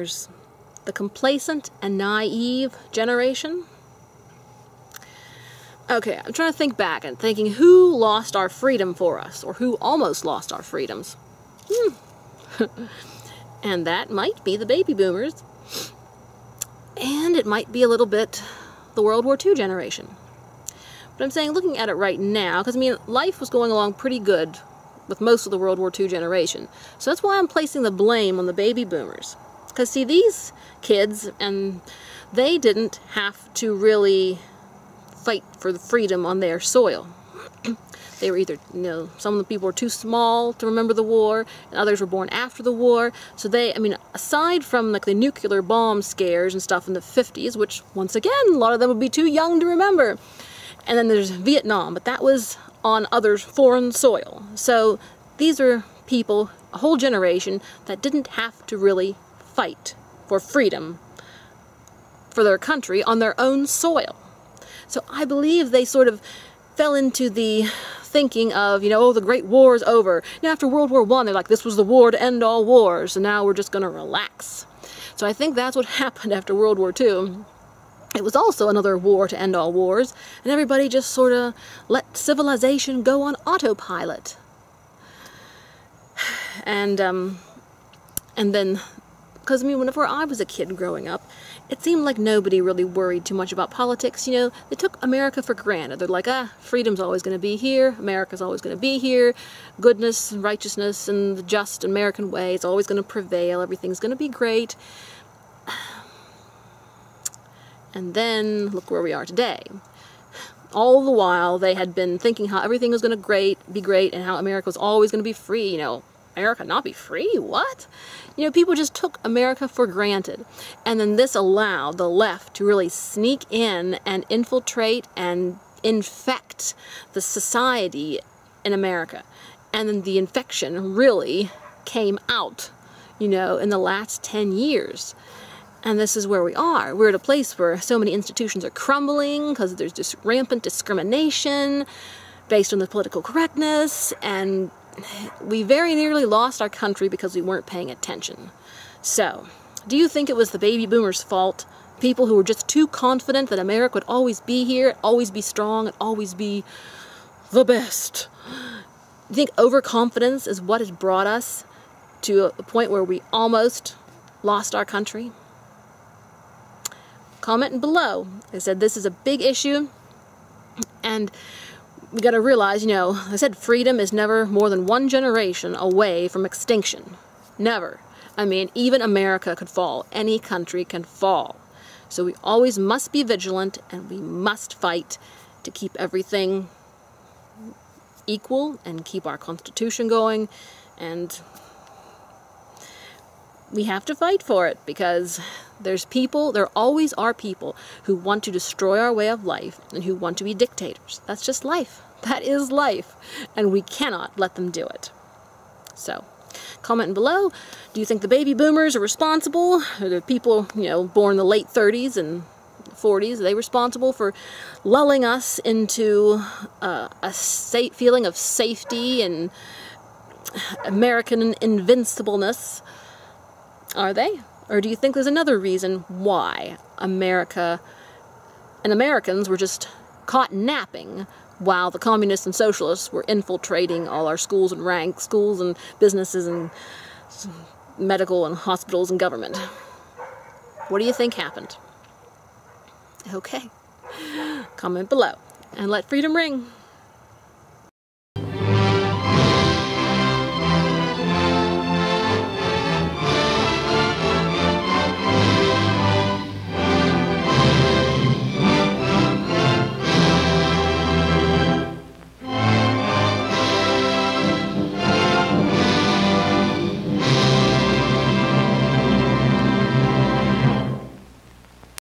boomers, the complacent and naive generation. Okay, I'm trying to think back and thinking who lost our freedom for us, or who almost lost our freedoms. Hmm. and that might be the baby boomers. And it might be a little bit the World War II generation. But I'm saying, looking at it right now, because I mean, life was going along pretty good with most of the World War II generation. So that's why I'm placing the blame on the baby boomers. Because see, these kids, and they didn't have to really fight for the freedom on their soil. they were either, you know, some of the people were too small to remember the war, and others were born after the war. So they, I mean, aside from like the nuclear bomb scares and stuff in the 50s, which once again, a lot of them would be too young to remember. And then there's Vietnam, but that was on other foreign soil. So these are people, a whole generation, that didn't have to really fight for freedom for their country on their own soil. So I believe they sort of fell into the thinking of, you know, oh, the Great War is over. Know, after World War One, they're like, this was the war to end all wars, and now we're just going to relax. So I think that's what happened after World War II. It was also another war to end all wars, and everybody just sort of let civilization go on autopilot. And, um, and then, because I mean, whenever I was a kid growing up, it seemed like nobody really worried too much about politics. You know, they took America for granted. They're like, ah, freedom's always going to be here. America's always going to be here. Goodness, and righteousness, and the just American way is always going to prevail. Everything's going to be great. And then look where we are today. All the while, they had been thinking how everything was going to great, be great, and how America was always going to be free. You know, America not be free? What? You know, people just took America for granted. And then this allowed the left to really sneak in and infiltrate and infect the society in America. And then the infection really came out, you know, in the last 10 years. And this is where we are. We're at a place where so many institutions are crumbling because there's just rampant discrimination based on the political correctness, and we very nearly lost our country because we weren't paying attention. So, do you think it was the baby boomers' fault? People who were just too confident that America would always be here, always be strong, and always be the best. You think overconfidence is what has brought us to a point where we almost lost our country? comment below. I said this is a big issue and we got to realize, you know, I said freedom is never more than one generation away from extinction. Never. I mean, even America could fall. Any country can fall. So we always must be vigilant and we must fight to keep everything equal and keep our Constitution going and we have to fight for it because there's people, there always are people who want to destroy our way of life and who want to be dictators. That's just life. That is life. And we cannot let them do it. So, comment below. Do you think the baby boomers are responsible? Are the people, you know, born in the late 30s and 40s, are they responsible for lulling us into uh, a safe feeling of safety and American invincibleness? Are they? Or do you think there's another reason why America and Americans were just caught napping while the communists and socialists were infiltrating all our schools and ranks, schools and businesses and medical and hospitals and government? What do you think happened? Okay. Comment below and let freedom ring.